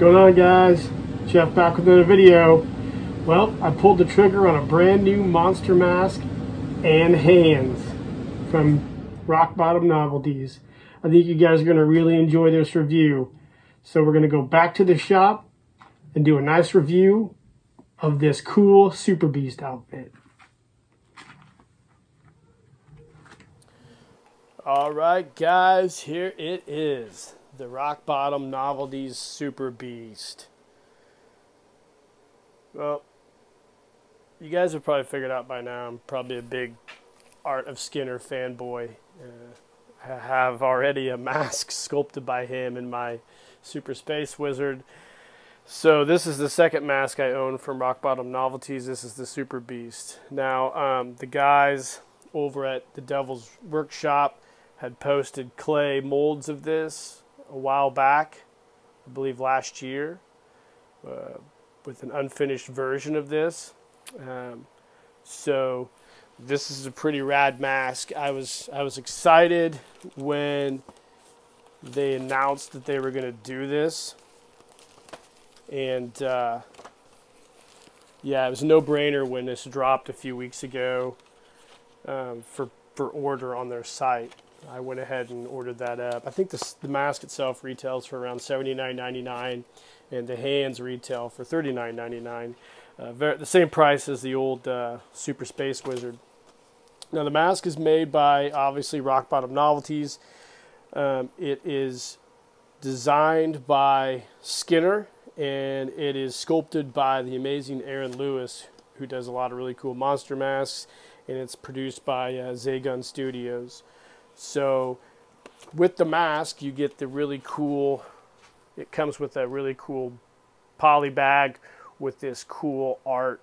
going on guys? Jeff back with another video. Well, I pulled the trigger on a brand new monster mask and hands from Rock Bottom Novelties. I think you guys are going to really enjoy this review. So we're going to go back to the shop and do a nice review of this cool Super Beast outfit. All right, guys, here it is. The Rock Bottom Novelties Super Beast. Well, you guys have probably figured out by now I'm probably a big Art of Skinner fanboy. Uh, I have already a mask sculpted by him in my Super Space Wizard. So this is the second mask I own from Rock Bottom Novelties. This is the Super Beast. Now, um, the guys over at the Devil's Workshop had posted clay molds of this a while back, I believe last year, uh, with an unfinished version of this. Um, so this is a pretty rad mask. I was I was excited when they announced that they were going to do this, and uh, yeah, it was a no-brainer when this dropped a few weeks ago um, for for order on their site. I went ahead and ordered that up. I think this, the mask itself retails for around $79.99 and the hands retail for $39.99. Uh, the same price as the old uh, Super Space Wizard. Now the mask is made by obviously Rock Bottom Novelties. Um, it is designed by Skinner and it is sculpted by the amazing Aaron Lewis who does a lot of really cool monster masks and it's produced by uh, Zagone Studios. So with the mask, you get the really cool, it comes with a really cool poly bag with this cool art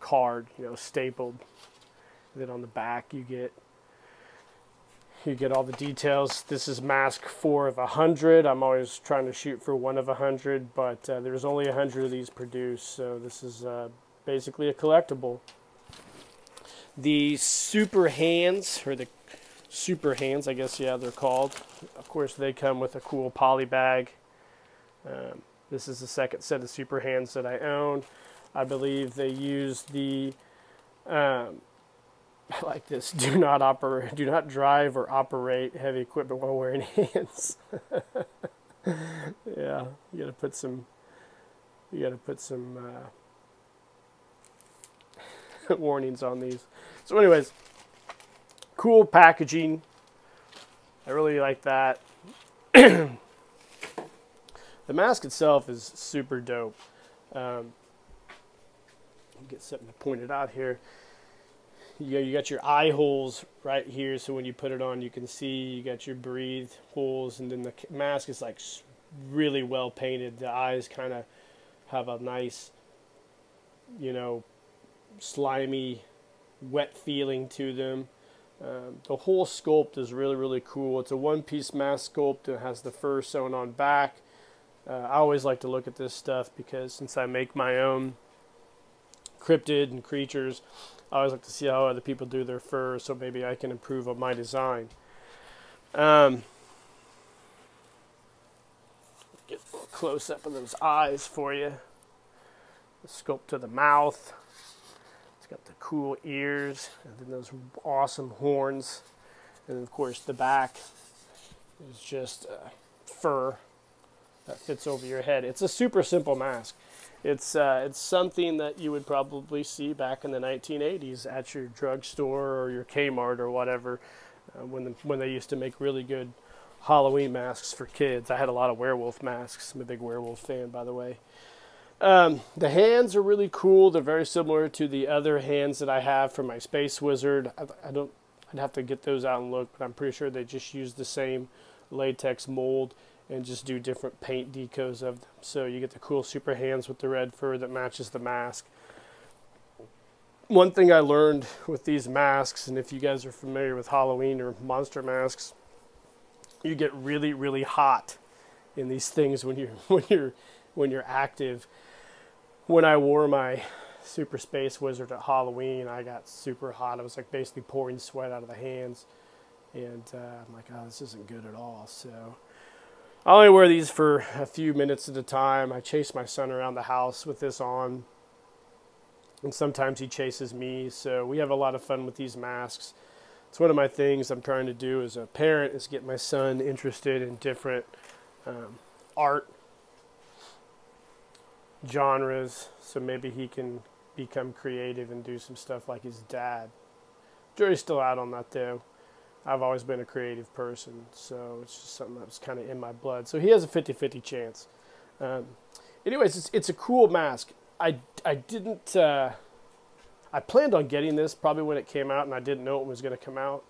card, you know, stapled. And then on the back you get you get all the details. This is mask four of a hundred. I'm always trying to shoot for one of a hundred, but uh, there's only a hundred of these produced, so this is uh, basically a collectible. The super hands, or the super hands, I guess, yeah, they're called. Of course, they come with a cool poly bag. Um, this is the second set of super hands that I own. I believe they use the, um, like this, do not operate, do not drive or operate heavy equipment while wearing hands. yeah, you gotta put some, you gotta put some uh, warnings on these. So anyways, cool packaging. I really like that. the mask itself is super dope. Um, get something to point it out here. You, you got your eye holes right here, so when you put it on, you can see you got your breathe holes, and then the mask is like really well painted. The eyes kind of have a nice, you know, slimy, wet feeling to them. Um, the whole sculpt is really, really cool. It's a one-piece mask sculpt. It has the fur sewn on back. Uh, I always like to look at this stuff because since I make my own cryptid and creatures, I always like to see how other people do their fur so maybe I can improve on my design. Um, get a close up of those eyes for you. The sculpt to the mouth got the cool ears and then those awesome horns. And of course the back is just uh, fur that fits over your head. It's a super simple mask. It's, uh, it's something that you would probably see back in the 1980s at your drugstore or your Kmart or whatever uh, when, the, when they used to make really good Halloween masks for kids. I had a lot of werewolf masks. I'm a big werewolf fan, by the way. Um, the hands are really cool. They're very similar to the other hands that I have for my Space Wizard. I, I, don't. I'd have to get those out and look, but I'm pretty sure they just use the same latex mold and just do different paint decos of them. So you get the cool super hands with the red fur that matches the mask. One thing I learned with these masks, and if you guys are familiar with Halloween or monster masks, you get really, really hot in these things when you're when you're when you're active when I wore my Super Space Wizard at Halloween, I got super hot. I was like basically pouring sweat out of the hands, and uh, I'm like, oh, this isn't good at all. So, I only wear these for a few minutes at a time. I chase my son around the house with this on, and sometimes he chases me. So we have a lot of fun with these masks. It's one of my things I'm trying to do as a parent is get my son interested in different um, art genres, so maybe he can become creative and do some stuff like his dad. Jury's still out on that though. I've always been a creative person, so it's just something that's kind of in my blood. So he has a 50-50 chance. Um, anyways, it's it's a cool mask. I I didn't. Uh, I planned on getting this probably when it came out, and I didn't know it was going to come out.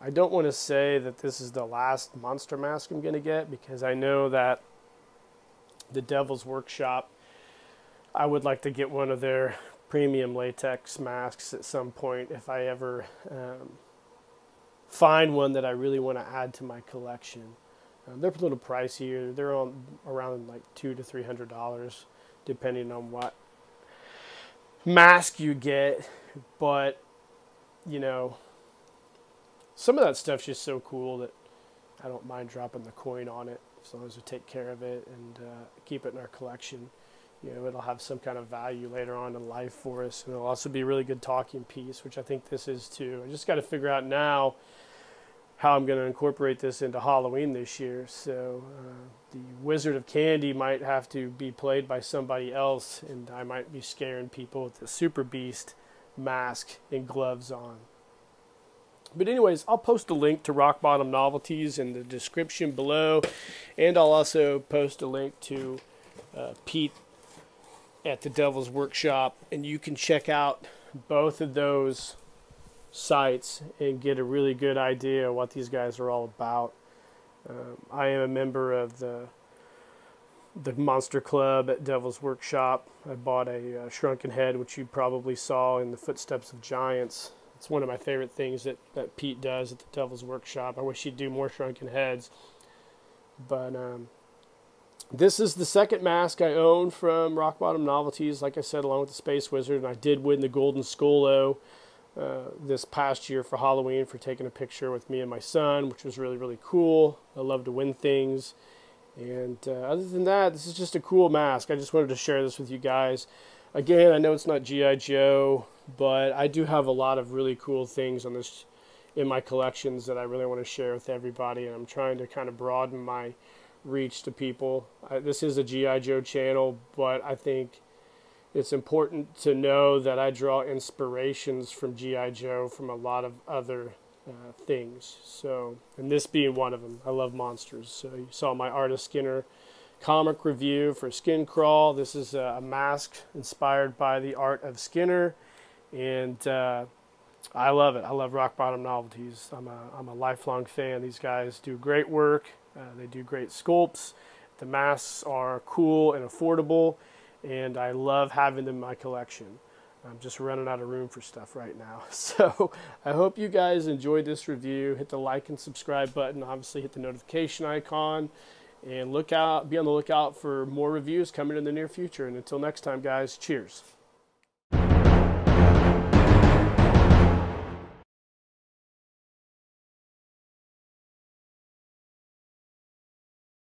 I don't want to say that this is the last monster mask I'm going to get because I know that the Devil's Workshop. I would like to get one of their premium latex masks at some point if I ever um, find one that I really want to add to my collection. Um, they're a little pricier. They're on around like two to three hundred dollars, depending on what mask you get. But you know, some of that stuff's just so cool that I don't mind dropping the coin on it as long as we take care of it and uh, keep it in our collection. You know, it'll have some kind of value later on in life for us, and it'll also be a really good talking piece, which I think this is too. I just got to figure out now how I'm going to incorporate this into Halloween this year. So uh, the Wizard of Candy might have to be played by somebody else, and I might be scaring people with the Super Beast mask and gloves on. But anyways, I'll post a link to Rock Bottom Novelties in the description below, and I'll also post a link to uh, Pete at the Devil's Workshop, and you can check out both of those sites and get a really good idea what these guys are all about. Um, I am a member of the the Monster Club at Devil's Workshop. I bought a uh, Shrunken Head, which you probably saw in the Footsteps of Giants it's one of my favorite things that, that Pete does at the Devil's Workshop. I wish he'd do more shrunken heads. But um, this is the second mask I own from Rock Bottom Novelties, like I said, along with the Space Wizard. And I did win the Golden Skolo uh, this past year for Halloween for taking a picture with me and my son, which was really, really cool. I love to win things. And uh, other than that, this is just a cool mask. I just wanted to share this with you guys. Again, I know it's not G.I. Joe but I do have a lot of really cool things on this in my collections that I really want to share with everybody, and I'm trying to kind of broaden my reach to people. I, this is a GI Joe channel, but I think it's important to know that I draw inspirations from GI Joe from a lot of other uh, things. So, and this being one of them, I love monsters. So you saw my Art of Skinner comic review for Skin Crawl. This is a mask inspired by the art of Skinner and uh, I love it. I love Rock Bottom Novelties. I'm a, I'm a lifelong fan. These guys do great work. Uh, they do great sculpts. The masks are cool and affordable, and I love having them in my collection. I'm just running out of room for stuff right now. So I hope you guys enjoyed this review. Hit the like and subscribe button. Obviously, hit the notification icon. And look out, be on the lookout for more reviews coming in the near future. And until next time, guys, cheers.